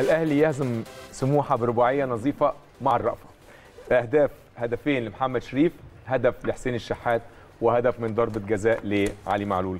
الأهلي يهزم سموحة برباعية نظيفة مع الرأفة. أهداف هدفين لمحمد شريف هدف لحسين الشحات وهدف من ضربة جزاء لعلي معلول.